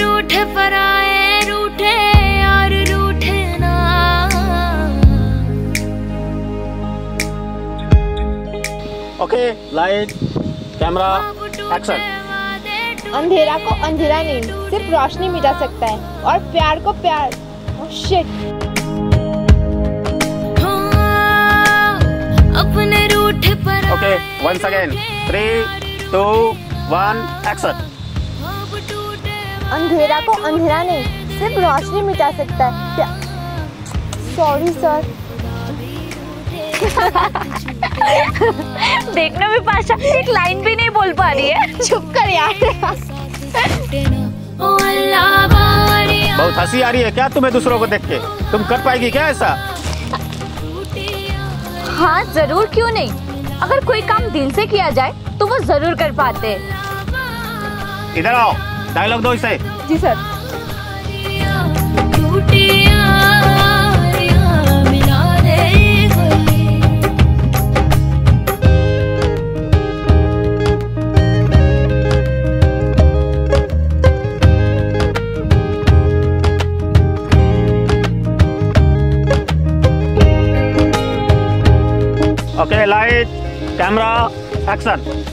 रूठे पर आए रूठे और रूठे ना ओके लाइट कैमरा एक्शन अंधेरा को अंधेरा नहीं सिर्फ़ रोशनी मिटा सकता है और प्यार को प्यार। शिट हाँ, अपने रूठे पर okay once again three two one action अंधेरा को अंधेरा नहीं सिर्फ़ रोशनी मिटा सकता है। सॉरी सर देखने में पाशा एक लाइन भी नहीं बोल पा रही है। चुप कर यार। बहुत हँसी आ रही है क्या तुम्हें दूसरों को देख के? तुम कर पाएगी क्या ऐसा? हाँ ज़रूर क्यों नहीं? अगर कोई काम दिल से किया जाए तो वो ज़रूर कर पाते। इधर आओ। डायलॉग दो इसे। जी sir. Okay light camera action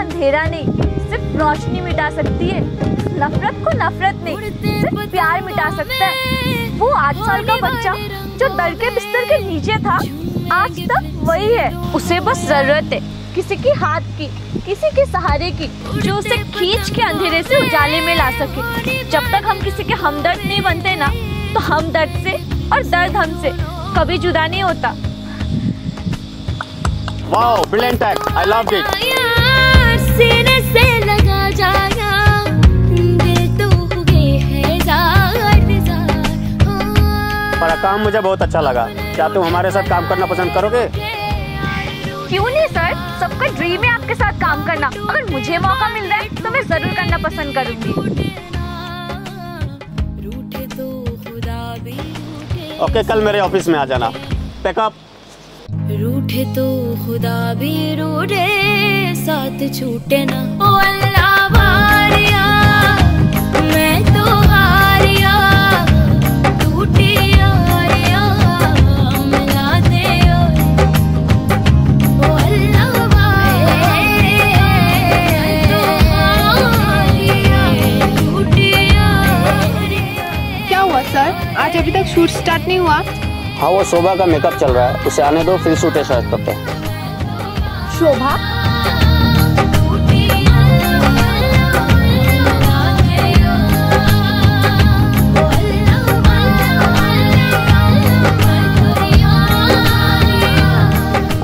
अंधेरे नहीं सिर्फ़ रोशनी मिटा सकती है। नफरत को नफरत नहीं सिर्फ़ प्यार मिटा सकता है। वो आठ साल का बच्चा जो दर के बिस्तर के नीचे था आज तक वही है। उसे बस ज़रूरत है किसी की हाथ की किसी के सहारे की जो उसे खींच के अंधेरे से उजाले में ला सके। जब तक हम किसी के हमदर्द नहीं बनते ना तो हम दर्द से और दर्द हम हमसे कभी जुदा नहीं होता। Wow brilliant act I love it यार सीने लगा जाया। दिल तो हो गए है पर काम मुझे बहुत अच्छा लगा। क्या तुम हमारे साथ काम करना पसंद करोगे? क्यों नहीं सर? सबका ड्रीम है आपके साथ काम करना। अगर मुझे मौका मिल रहा है तो मैं ज़रूर करना पसंद करूँगी। रूठे तो खुदा भी रूठे। ओके कल मेरे ऑफ़िस में आ जाना। पैकअप रूठे तो खुदा भी रूठे साथ छूटे ना। ओ अल्लाह वारिया, मैं तो हारिया, टूटी तो क्या हुआ, सर? आज अभी तक शूट स्टार्ट नहीं हुआ? हाँ वो शोभा का मेकअप चल रहा है। उसे आने दो फिर शूट स्टार्ट करते हैं शोभा?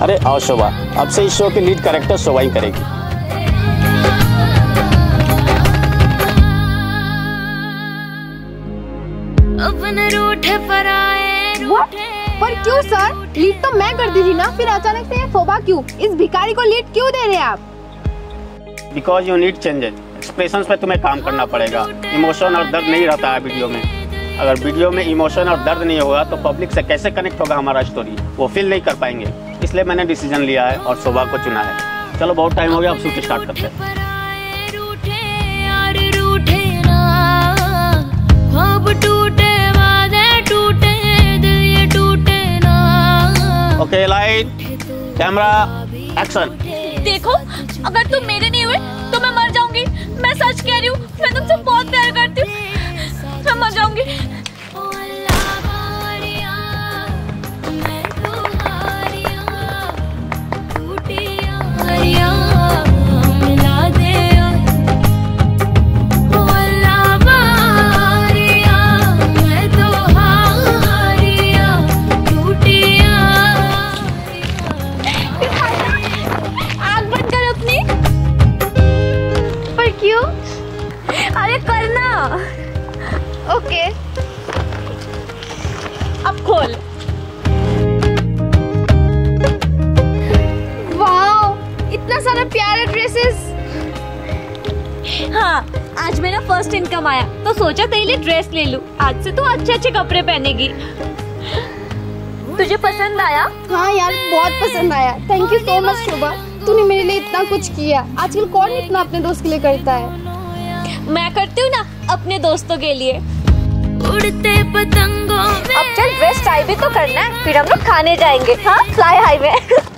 अरे आओ शोभा। अब से इस शो के लीड कैरेक्टर शोभा ही करेगी। अपने रूठे पर आए What? पर क्यों, सर? लीड तो मैं कर दी थी ना, फिर अचानक से ये शोभा क्यों? इस भिखारी को लीड क्यों दे रहे हैं आप? Because you need changes expression पे तुम्हें काम करना पड़ेगा. इमोशन और दर्द नहीं रहता है वीडियो में. अगर वीडियो में इमोशन और दर्द नहीं होगा तो पब्लिक से कैसे कनेक्ट होगा हमारा स्टोरी वो फील नहीं कर पाएँगे. इसलिए मैंने डिसीज़न लिया है और शोभा को चुना है. चलो, बहुत टाइम हो गया, अब शूट स्टार्ट करते हैं. ओके लाइट कैमरा एक्शन देखो, अगर तुम मेरे नहीं हुए तो मैं मर जाऊँगी। मैं सच कह रही हूँ, मैं तुमसे बहुत प्यार करती हूँ। मैं मर जाऊँगी। हाँ आज मेरा फ़र्स्ट इनकम आया तो सोचा तेरे लिए ड्रेस ले लूँ। आज से तो अच्छे अच्छे कपड़े पहनेगी। तुझे पसंद आया? हाँ यार बहुत पसंद आया। Thank you so much Shobha तूने मेरे लिए इतना कुछ किया। आजकल कौन इतना अपने दोस्त के लिए करता है? मैं करती हूँ ना अपने दोस्तों के लिए। उड़ते पतंगों में। अब चल वेस्ट ट्राई भी तो करना है फिर हम लोग खाने जाएँगे। हाँ फ्लाई हाईवे लावारिया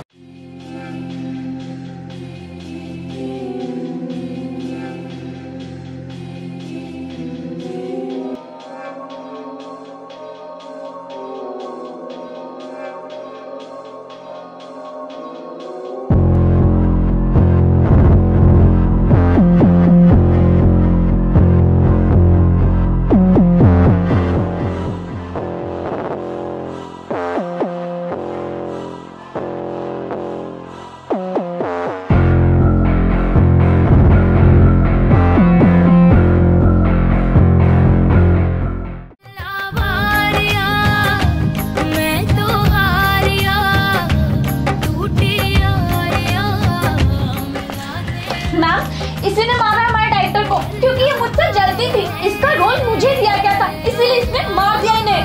इसी ने मारा हमारे डायरेक्टर को क्योंकि ये मुझसे जल्दी थी। इसका रोल मुझे दिया गया था इसीलिए इसने मार दिया इन्हें।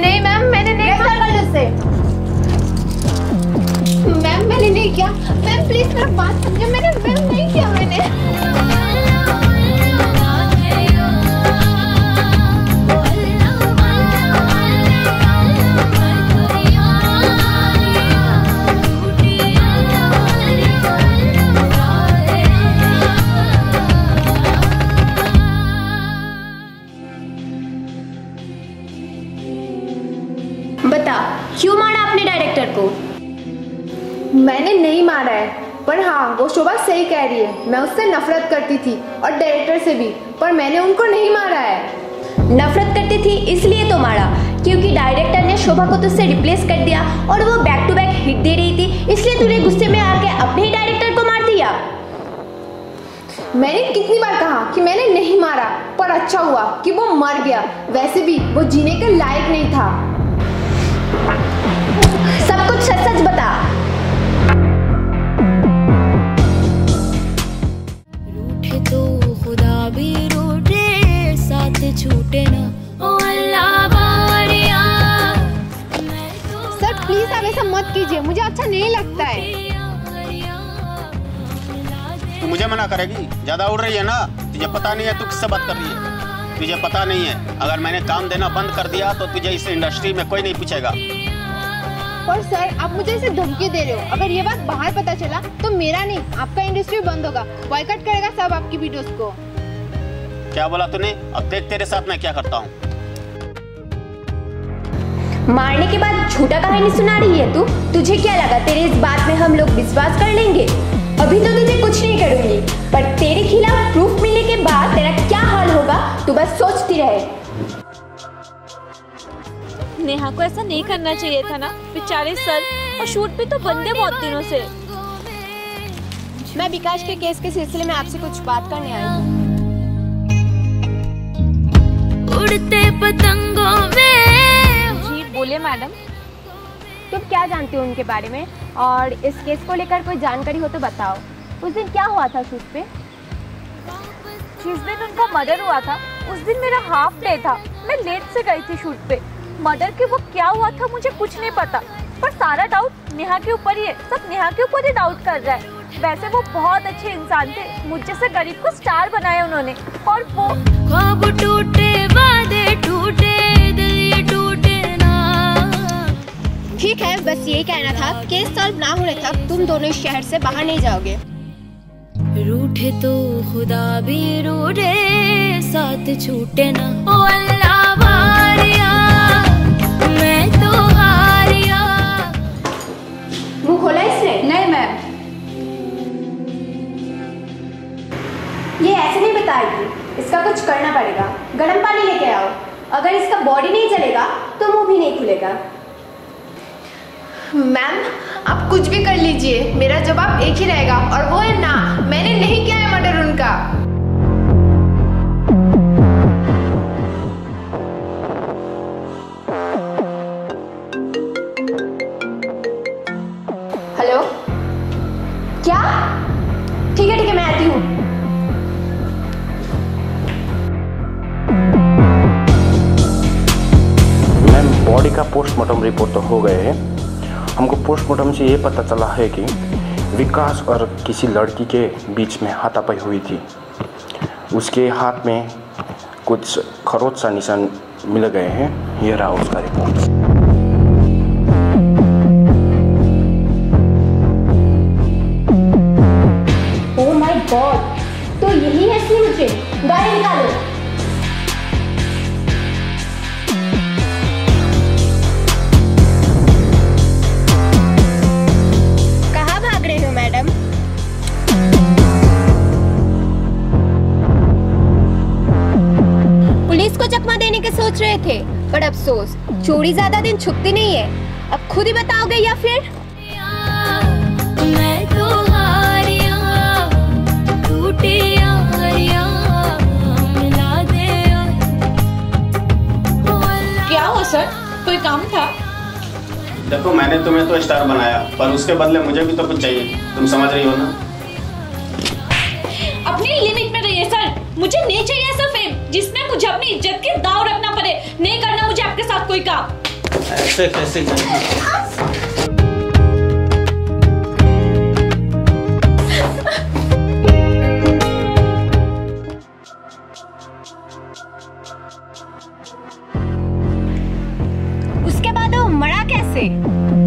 नहीं मैम मैंने नहीं मैम मैंने नहीं किया। मैम प्लीज़ मेरा बात समझो। मैंने मैम नहीं किया मैंने। बता क्यों मारा अपने डायरेक्टर को? मैंने नहीं मारा है पर हाँ वो शोभा सही कह रही है। मैं उससे नफरत करती थी और डायरेक्टर से भी पर मैंने उनको नहीं मारा है। नफरत करती थी इसलिए तो मारा क्योंकि डायरेक्टर ने शोभा को तुझसे रिप्लेस कर दिया और वो बैक टू बैक हिट दे रही थी इसलिए तूने गुस्से में आके अपने ही डायरेक्टर को मार दिया। मैंने कितनी बार कहा कि मैंने नहीं मारा पर अच्छा हुआ कि वो मर गया। वैसे भी वो जीने के लायक नहीं था। सब कुछ सच सच बता। रूठे तो खुदा भी रूठे साथ छूटे ना। ओ तो सर प्लीज़ आप ऐसा मत कीजिए मुझे अच्छा नहीं लगता है। तू मुझे मना करेगी? ज़्यादा उड़ रही है ना? तुझे पता नहीं है तू किससे बात कर रही है? तुझे पता नहीं है। अगर मैंने काम देना बंद कर दिया तो तुझे इस इंडस्ट्री में कोई नहीं पूछेगा। पर सर आप मुझे इसे धमकी दे रहे हो। अगर ये बात बाहर पता चला तो मेरा नहीं आपका इंडस्ट्री बंद होगा। बॉयकट करेगा सब आपकी वीडियोस को। क्या बोला तूने? अब देख तेरे साथ मैं क्या करता हूँ। मारने के बाद झूठा कहानी सुना रही है तू? तुझे क्या लगा तेरे इस बात में हम लोग विश्वास कर लेंगे? अभी तो तुझे कुछ नहीं करूँगी पर तेरे खिलाफ प्रूफ मिलने के बाद तेरा क्या हाल होगा तू बस सोचती रहे। नेहा को ऐसा नहीं करना चाहिए था ना बेचारे सर और शूट भी तो बंदे बहुत दिनों से। मैं विकास के केस के सिलसिले में आपसे कुछ बात करने आई हूँ। उड़ते पतंगों में। जी बोलिए मैडम। तुम क्या जानती हो उनके बारे में? और इस केस को लेकर कोई जानकारी हो तो बताओ। उस दिन क्या हुआ था शूट पे? जिस दिन उनका मर्डर हुआ था, उस दिन मेरा हाफ़ डे था। मैं लेट से गई थी शूट पे। मर्डर के वो क्या हुआ था मुझे कुछ नहीं पता। पर सारा डाउट नेहा के ऊपर ही है। सब नेहा के ऊपर ही डाउट कर रहा है। वैसे वो बहुत अच्छे इंसान थे। मुझ जैसे गरीब को स्टार बनाया उन्होंने। और वो टूटे ठीक है बस यही कहना था केस सॉल्व ना होने तक तुम दोनों इस शहर से बाहर नहीं जाओगे। रूठे तो खुदा भी रूठे साथ छूटे ना। ओ अल्लाह वारिया मैं तो हारिया मुँह खोला इसने? नहीं मैम। ये ऐसे नहीं बताएगी। इसका कुछ करना पड़ेगा। गर्म पानी लेके आओ। अगर इसका बॉडी नहीं चलेगा तो मुँह भी नहीं खुलेगा। मैम आप कुछ भी कर लीजिए। मेरा जवाब एक ही रहेगा, और वो है ना, मैंने नहीं किया है मर्डर उनका। हेलो क्या? ठीक है ठीक है, मैं आती हूँ। मैम बॉडी का पोस्टमार्टम रिपोर्ट तो हो गए हैं। हमको पोस्टमार्टम से ये पता चला है कि विकास और किसी लड़की के बीच में हाथापाई हुई थी। उसके हाथ में कुछ खरोच सा निशान मिल गए हैं। यह रहा उसका रिपोर्ट चकमा के सोच रहे थे पर अफसोस चोरी ज़्यादा दिन छुपती नहीं है। अब खुद ही बताओगे या फिर? मैं तो हारिया टूटी यारिया मिला दे क्या हुआ सर? कोई काम था? देखो मैंने तुम्हें तो स्टार बनाया पर उसके बदले मुझे भी तो कुछ चाहिए। तुम समझ रही हो ना? मुझे नहीं चाहिए ऐसा फेम जिसमें मुझे अपनी इज़्ज़त के दाव रखना पड़े। नहीं करना मुझे आपके साथ कोई काम। ऐसे कैसे उसके बाद वो मरा कैसे?